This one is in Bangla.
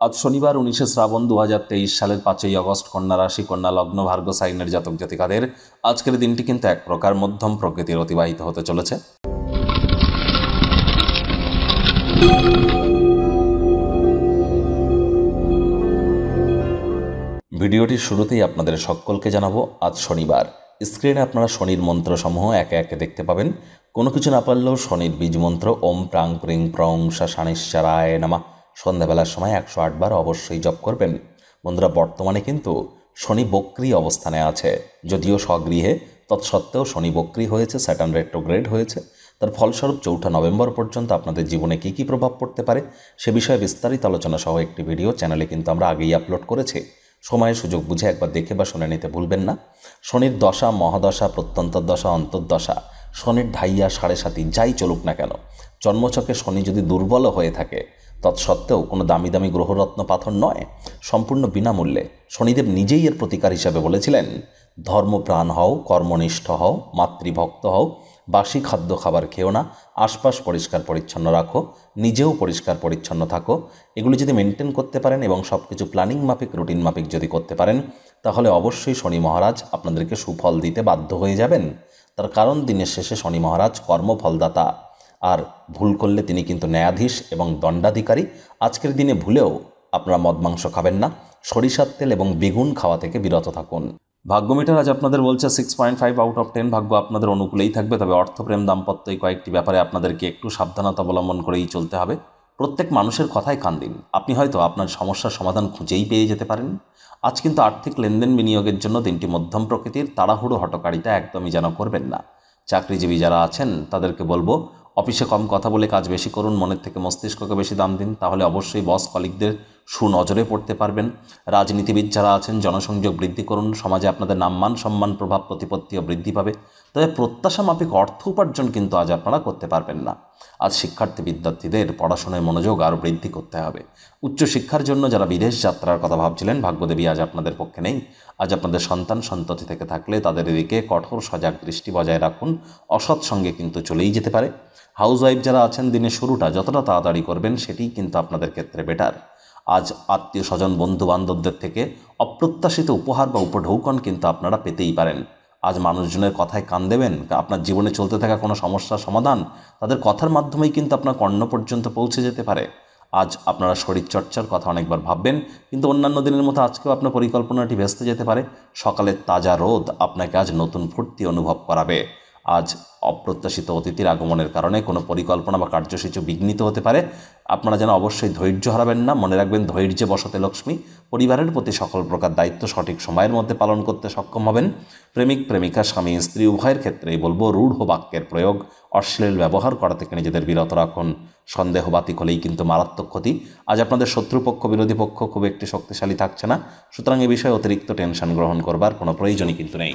আজ শনিবার উনিশে শ্রাবণ দু হাজার তেইশ সালের পাঁচই অগস্ট কন্যা রাশি, কন্যা লগ্ন, ভার্গ সাইনের জাতক জাতিকাদের আজকের দিনটি কিন্তু এক প্রকার মধ্যম প্রকৃতির অতিবাহিত হতে চলেছে। ভিডিওটির শুরুতেই আপনাদের সকলকে জানাব, আজ শনিবার। স্ক্রিনে আপনারা শনির মন্ত্রসমূহ একে একে দেখতে পাবেন। কোনো কিছু না পারলেও শনির বীজ মন্ত্র, ওম প্রাং প্রিং প্রং শানিশ্চারায় নামা। সন্ধ্যাবেলার সময় একশো আটবার অবশ্যই জপ করবেন। বন্ধুরা, বর্তমানে কিন্তু শনি বক্রি অবস্থানে আছে। যদিও স্বগৃহে, তৎসত্ত্বেও শনি বক্রি হয়েছে স্যাটার্ন রেট্রোগ্রেড হয়েছে। তার ফলস্বরূপ চৌঠা নভেম্বর পর্যন্ত আপনাদের জীবনে কী কী প্রভাব পড়তে পারে, সে বিষয়ে বিস্তারিত আলোচনা সহ একটি ভিডিও চ্যানেলে কিন্তু আমরা আগেই আপলোড করেছি। সময়ের সুযোগ বুঝে একবার দেখে বা শুনে নিতে ভুলবেন না। শনির দশা, মহাদশা প্রত্যন্তর দশা, অন্তর্দশা শনির ঢাইয়া সাড়ে সাতি যাই চলুক না কেন। জন্মচকে শনি যদি দুর্বল হয়ে থাকে, তৎসত্ত্বেও কোনো দামি দামি গ্রহরত্ন পাথর নয়। সম্পূর্ণ বিনামূল্যে শনিদেব নিজেই এর প্রতিকার হিসাবে বলেছিলেন, ধর্মপ্রাণ হও, কর্মনিষ্ঠ হও, মাতৃভক্ত হও, বাসি খাদ্য খাবার খেও না, আশপাশ পরিষ্কার পরিচ্ছন্ন রাখো, নিজেও পরিষ্কার পরিচ্ছন্ন থাকো। এগুলি যদি মেনটেন করতে পারেন এবং সব কিছু প্ল্যানিং মাফিক, রুটিন মাফিক যদি করতে পারেন, তাহলে অবশ্যই শনি মহারাজ আপনাদেরকে সুফল দিতে বাধ্য হয়ে যাবেন। তার কারণ দিনের শেষে শনি মহারাজ কর্মফলদাতা। আর ভুল করলে তিনি কিন্তু ন্যায়াধীশ এবং দণ্ডাধিকারী। আজকের দিনে ভুলেও আপনারা মদ, মাংস খাবেন না। সরিষার তেল এবং বেগুন খাওয়া থেকে বিরত থাকুন। ভাগ্য ভাগ্যমিটার আজ আপনাদের বলছে six point five out of ten ভাগ্য আপনাদের অনুকূলেই থাকবে। তবে অর্থপ্রেম দাম্পত্য এই কয়েকটি ব্যাপারে আপনাদেরকে একটু সাবধানতা অবলম্বন করেই চলতে হবে। প্রত্যেক মানুষের কথাই কান দিন। আপনি হয়তো আপনার সমস্যার সমাধান খুঁজেই পেয়ে যেতে পারেন। আজ কিন্তু আর্থিক লেনদেন বিনিয়োগের জন্য দিনটি মধ্যম প্রকৃতির তাড়াহুড়ো হটকারিতা একদমই যেন করবেন না। চাকরিজীবী যারা আছেন, তাদেরকে বলব, অফিসে কম কথা বলে কাজ বেশি করুন, মনের থেকে মস্তিষ্ককে বেশি দাম দিন। তাহলে অবশ্যই বস কলিকদের সুনজরে পড়তে পারবেন। রাজনীতিবিদ যারা আছেন, জনসংযোগ বৃদ্ধি করুন। সমাজে আপনাদের নামমান সম্মান, প্রভাব, প্রতিপত্তিও বৃদ্ধি পাবে। তবে প্রত্যাশা মাফিক অর্থ উপার্জন কিন্তু আজ আপনারা করতে পারবেন না। আজ শিক্ষার্থী বিদ্যার্থীদের পড়াশোনায় মনোযোগ আরও বৃদ্ধি করতে হবে। উচ্চশিক্ষার জন্য যারা বিদেশ যাত্রার কথা ভাবছিলেন, ভাগ্যদেবী আজ আপনাদের পক্ষে নেই। আজ আপনাদের সন্তান সন্ততি থেকে থাকলে তাদের এদিকে কঠোর সজাগ দৃষ্টি বজায় রাখুন। অসৎ সঙ্গে কিন্তু চলেই যেতে পারে। হাউস ওয়াইফ যারা আছেন, দিনের শুরুটা যতটা তাড়াতাড়ি করবেন, সেটিই কিন্তু আপনাদের ক্ষেত্রে বেটার। আজ আত্মীয় স্বজন বন্ধু বান্ধবদের থেকে অপ্রত্যাশিত উপহার বা উপঢৌকন কিন্তু আপনারা পেতেই পারেন। আজ মানুষজনের কথায় কান দেবেন, আপনার জীবনে চলতে থাকা কোনো সমস্যার সমাধান তাদের কথার মাধ্যমেই কিন্তু আপনার কর্ণ পর্যন্ত পৌঁছে যেতে পারে। আজ আপনারা শরীরচর্চার কথা অনেকবার ভাববেন, কিন্তু অন্যান্য দিনের মতো আজকেও আপনার পরিকল্পনাটি ভেস্তে যেতে পারে। সকালের তাজা রোদ আপনাকে আজ নতুন ফুর্তি অনুভব করাবে। আজ অপ্রত্যাশিত অতিথির আগমনের কারণে কোনো পরিকল্পনা বা কার্যসূচি বিঘ্নিত হতে পারে। আপনারা যেন অবশ্যই ধৈর্য হারাবেন না, মনে রাখবেন ধৈর্যে বসতে লক্ষ্মী, পরিবারের প্রতি সকল প্রকার দায়িত্ব সঠিক সময়ের মধ্যে পালন করতে সক্ষম হবেন। প্রেমিক, প্রেমিকা, স্বামী, স্ত্রী, উভয়ের ক্ষেত্রেই বলব, রূঢ় বাক্যের প্রয়োগ, অশ্লীল ব্যবহার করা থেকে নিজেদের বিরত রাখুন। সন্দেহ বাতিক হলেই কিন্তু মারাত্মক ক্ষতি। আজ আপনাদের শত্রুপক্ষ, বিরোধী পক্ষ খুব একটি শক্তিশালী থাকছে না। সুতরাং এ বিষয়ে অতিরিক্ত টেনশন গ্রহণ করবার কোনো প্রয়োজনই কিন্তু নেই।